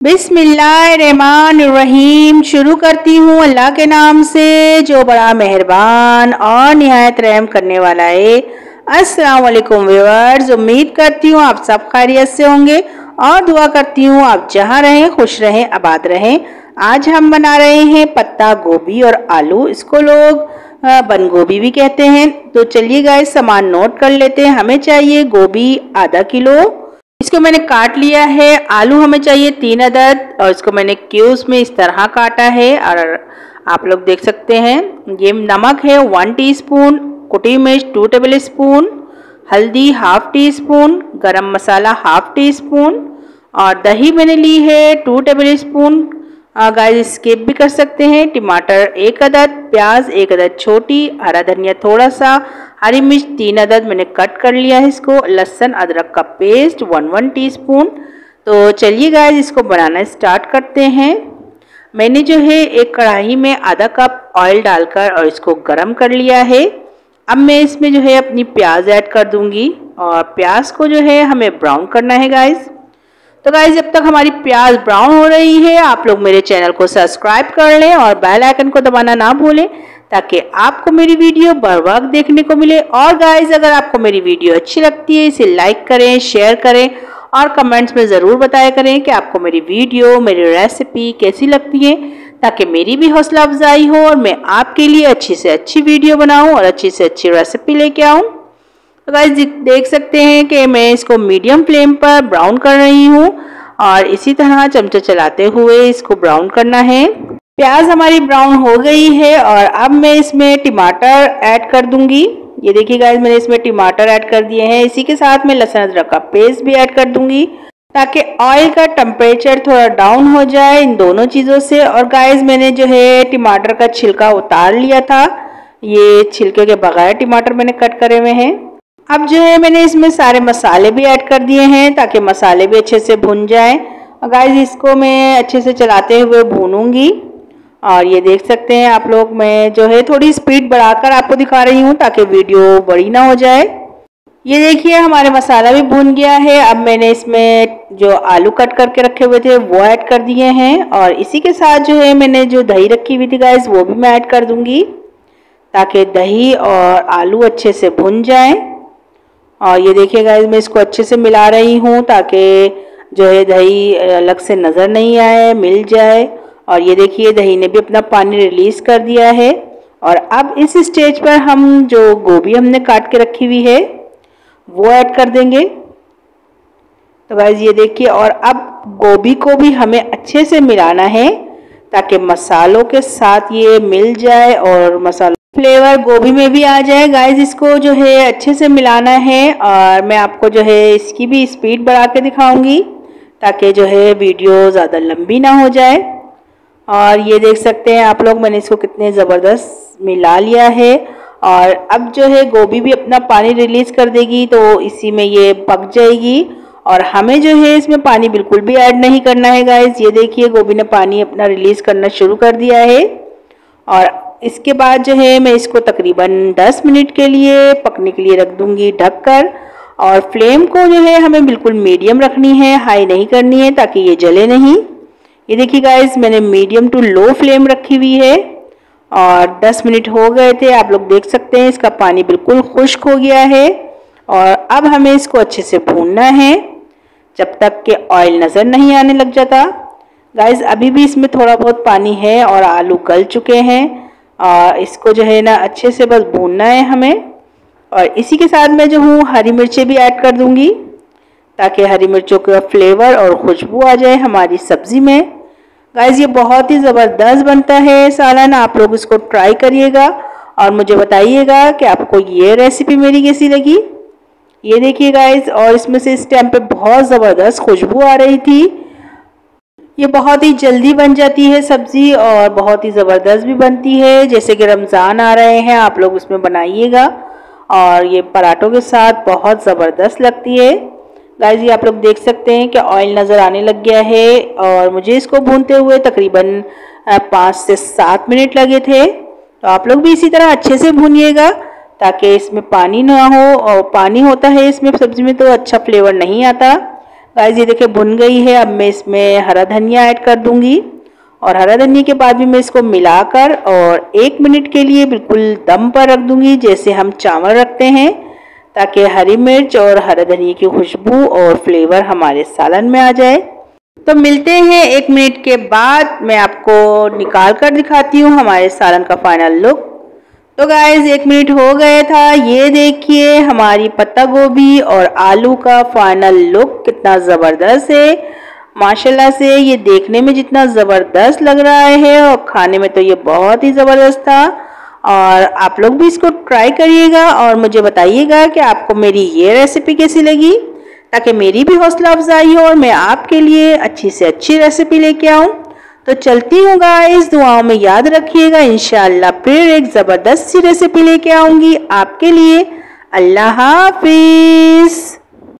बिस्मिल्लाहिर्रहमानिर्रहीम। शुरू करती हूँ अल्लाह के नाम से, जो बड़ा मेहरबान और निहायत रहम करने वाला है। अस्सलाम वालेकुम व्यूअर्स, उम्मीद करती हूँ आप सब खैरियत से होंगे और दुआ करती हूँ आप जहाँ रहें, खुश रहें, आबाद रहें। आज हम बना रहे हैं पत्ता गोभी और आलू, इसको लोग बंद गोभी भी कहते हैं। तो चलिए गाय सामान नोट कर लेते हैं। हमें चाहिए गोभी आधा किलो इसको मैंने काट लिया है। आलू हमें चाहिए तीन अदद और इसको मैंने क्यूज में इस तरह काटा है। और आप लोग देख सकते हैं, ये नमक है वन टीस्पून, कुटी मिर्च टू टेबल स्पून हल्दी हाफ़ टी स्पून गरम मसाला हाफ़ टी स्पून और दही मैंने ली है two tablespoon guys skip भी कर सकते हैं। टमाटर एक अदद, प्याज एक अदद छोटी, हरा धनिया थोड़ा सा हरी मिर्च तीन अदद मैंने कट कर लिया है इसको, लहसन, अदरक का पेस्ट वन वन टीस्पून तो चलिए गाइस इसको बनाना स्टार्ट करते हैं। मैंने जो है एक कढ़ाई में आधा कप ऑयल डालकर और इसको गरम कर लिया है। अब मैं इसमें जो है अपनी प्याज ऐड कर दूँगी और प्याज को जो है हमें ब्राउन करना है गाइस तो गाइज़ जब तक हमारी प्याज ब्राउन हो रही है, आप लोग मेरे चैनल को सब्सक्राइब कर लें और बेल आइकन को दबाना ना भूलें। ताकि आपको मेरी वीडियो बर वक्त देखने को मिले। और गाइज़ अगर आपको मेरी वीडियो अच्छी लगती है, इसे लाइक करें शेयर करें और कमेंट्स में ज़रूर बताया करें कि आपको मेरी वीडियो, मेरी रेसिपी कैसी लगती है, ताकि मेरी भी हौसला अफजाई हो और मैं आपके लिए अच्छी से अच्छी वीडियो बनाऊँ और अच्छी से अच्छी रेसिपी लेके आऊँ। तो गाइज़ देख सकते हैं कि मैं इसको मीडियम फ्लेम पर ब्राउन कर रही हूँ और इसी तरह चमचा चलाते हुए इसको ब्राउन करना है। प्याज हमारी ब्राउन हो गई है और अब मैं इसमें टमाटर ऐड कर दूँगी। ये देखिए गाइज़ मैंने इसमें टमाटर ऐड कर दिए हैं। इसी के साथ मैं लहसुन अदरक का पेस्ट भी ऐड कर दूँगी ताकि ऑयल का टेम्परेचर थोड़ा डाउन हो जाए इन दोनों चीज़ों से। और गाइज़ मैंने जो है टमाटर का छिलका उतार लिया था। ये छिलके के बगैर टमाटर मैंने कट करे हुए हैं। अब जो है मैंने इसमें सारे मसाले भी ऐड कर दिए हैं ताकि मसाले भी अच्छे से भुन जाएँ। और गाइस इसको मैं अच्छे से चलाते हुए भूनूँगी। और ये देख सकते हैं आप लोग, मैं जो है थोड़ी स्पीड बढ़ाकर आपको दिखा रही हूँ ताकि वीडियो बड़ी ना हो जाए। ये देखिए, हमारे मसाला भी भून गया है। अब मैंने इसमें जो आलू कट करके रखे हुए थे, वो ऐड कर दिए हैं। और इसी के साथ जो है, मैंने जो दही रखी हुई थी गाइस वो भी मैं ऐड कर दूँगी। ताकि दही और आलू अच्छे से भुन जाए। और ये देखिए गाइज़ मैं इसको अच्छे से मिला रही हूँ ताकि जो है दही अलग से नज़र नहीं आए, मिल जाए। और ये देखिए, दही ने भी अपना पानी रिलीज़ कर दिया है। और अब इस स्टेज पर हम जो गोभी हमने काट के रखी हुई है, वो ऐड कर देंगे। तो गाइज़ ये देखिए, और अब गोभी को भी हमें अच्छे से मिलाना है, ताकि मसालों के साथ ये मिल जाए और मसालों फ्लेवर गोभी में भी आ जाए। गाइस इसको जो है अच्छे से मिलाना है, और मैं आपको जो है इसकी भी स्पीड बढ़ा के दिखाऊँगी, ताकि जो है वीडियो ज़्यादा लंबी ना हो जाए। और ये देख सकते हैं आप लोग, मैंने इसको कितने ज़बरदस्त मिला लिया है। और अब जो है, गोभी भी अपना पानी रिलीज़ कर देगी तो इसी में ये पक जाएगी। और हमें जो है, इसमें पानी बिल्कुल भी ऐड नहीं करना है गाइज़ ये देखिए, गोभी ने पानी अपना रिलीज़ करना शुरू कर दिया है। और इसके बाद जो है, मैं इसको तकरीबन 10 मिनट के लिए पकने के लिए रख दूँगी ढककर और फ्लेम को जो है, हमें बिल्कुल मीडियम रखनी है, हाई नहीं करनी है, ताकि ये जले नहीं। ये देखिए गाइज़ मैंने मीडियम टू लो फ्लेम रखी हुई है और 10 मिनट हो गए थे, आप लोग देख सकते हैं, इसका पानी बिल्कुल खुश्क हो गया है और अब हमें इसको अच्छे से भूनना है, जब तक कि ऑयल नज़र नहीं आने लग जाता। गाइज़ अभी भी इसमें थोड़ा बहुत पानी है और आलू गल चुके हैं और इसको जो है ना, अच्छे से बस भूनना है हमें। और इसी के साथ मैं जो हूँ, हरी मिर्चें भी ऐड कर दूँगी, ताकि हरी मिर्चों का फ्लेवर और खुशबू आ जाए हमारी सब्ज़ी में। गाइज़ ये बहुत ही ज़बरदस्त बनता है सालन। आप लोग इसको ट्राई करिएगा और मुझे बताइएगा कि आपको ये रेसिपी मेरी कैसी लगी। ये देखिए गाइज़ और इसमें से इस टाइम पे बहुत ज़बरदस्त खुशबू आ रही थी। ये बहुत ही जल्दी बन जाती है सब्ज़ी और बहुत ही ज़बरदस्त भी बनती है। जैसे कि रमज़ान आ रहे हैं, आप लोग उसमें बनाइएगा। और ये पराठों के साथ बहुत ज़बरदस्त लगती है। गाइस ये आप लोग देख सकते हैं कि ऑयल नज़र आने लग गया है और मुझे इसको भूनते हुए तकरीबन पाँच से सात मिनट लगे थे। तो आप लोग भी इसी तरह अच्छे से भूनिएगा ताकि इसमें पानी ना हो और पानी होता है इसमें सब्ज़ी में तो अच्छा फ्लेवर नहीं आता। गाइस ये देखिए, भुन गई है। अब मैं इसमें हरा धनिया ऐड कर दूँगी और हरा धनिया के बाद भी मैं इसको मिलाकर और एक मिनट के लिए बिल्कुल दम पर रख दूँगी, जैसे हम चावल रखते हैं। ताकि हरी मिर्च और हरा धनिया की खुशबू और फ्लेवर हमारे सालन में आ जाए। तो मिलते हैं एक मिनट के बाद, मैं आपको निकाल कर दिखाती हूँ हमारे सालन का फाइनल लुक तो गाइज़ एक मिनट हो गया था। ये देखिए हमारी पत्ता गोभी और आलू का फाइनल लुक कितना ज़बरदस्त है। माशाल्लाह से ये देखने में जितना ज़बरदस्त लग रहा है और खाने में तो ये बहुत ही ज़बरदस्त था। और आप लोग भी इसको ट्राई करिएगा और मुझे बताइएगा कि आपको मेरी ये रेसिपी कैसी लगी, ताकि मेरी भी हौसला अफजाई हो और मैं आपके लिए अच्छी से अच्छी रेसिपी लेके आऊँ। तो चलती हूँ गाइस दुआओं में याद रखिएगा इन फिर एक ज़बरदस्त सी रेसिपी लेके आऊँगी आपके लिए। अल्लाह हाफिज़।